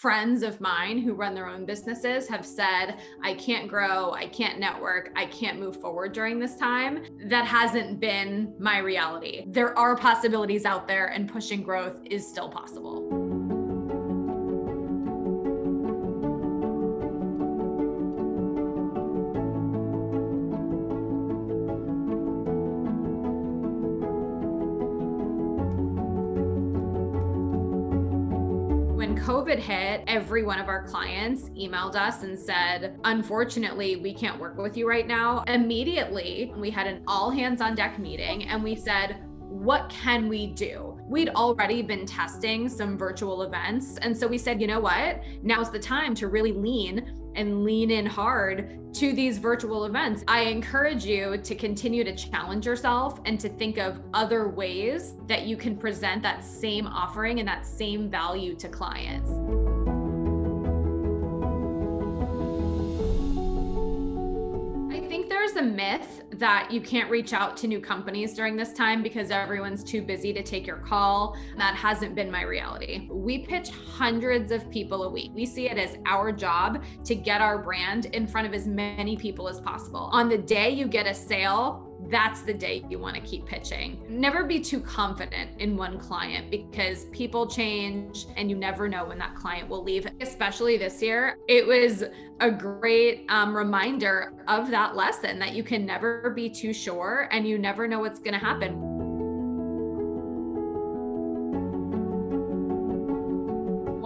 friends of mine who run their own businesses have said, I can't grow, I can't network, I can't move forward during this time. That hasn't been my reality. There are possibilities out there, and pushing growth is still possible. COVID hit, every one of our clients emailed us and said, Unfortunately, we can't work with you right now. Immediately, we had an all hands on deck meeting and we said, what can we do? We'd already been testing some virtual events. And so we said, you know what? Now's the time to really lean and lean in hard to these virtual events. I encourage you to continue to challenge yourself and to think of other ways that you can present that same offering and that same value to clients. A myth that you can't reach out to new companies during this time because everyone's too busy to take your call. That hasn't been my reality. We pitch hundreds of people a week. We see it as our job to get our brand in front of as many people as possible. On the day you get a sale, that's the day you want to keep pitching. Never be too confident in one client because people change and you never know when that client will leave. Especially this year, it was a great um, reminder of that lesson that you can never be too sure and you never know what's going to happen.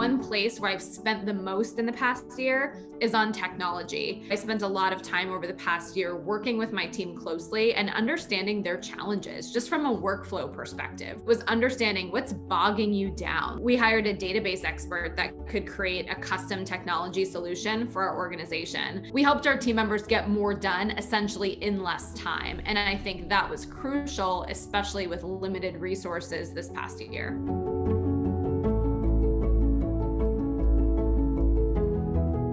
One place where I've spent the most in the past year is on technology. I spent a lot of time over the past year working with my team closely and understanding their challenges just from a workflow perspective. Was understanding what's bogging you down. We hired a database expert that could create a custom technology solution for our organization. We helped our team members get more done essentially in less time. And I think that was crucial, especially with limited resources this past year.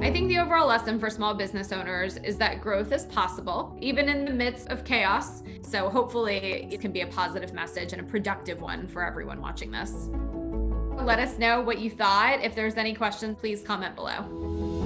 I think the overall lesson for small business owners is that growth is possible, even in the midst of chaos. So hopefully, it can be a positive message and a productive one for everyone watching this. Let us know what you thought. If there's any questions, please comment below.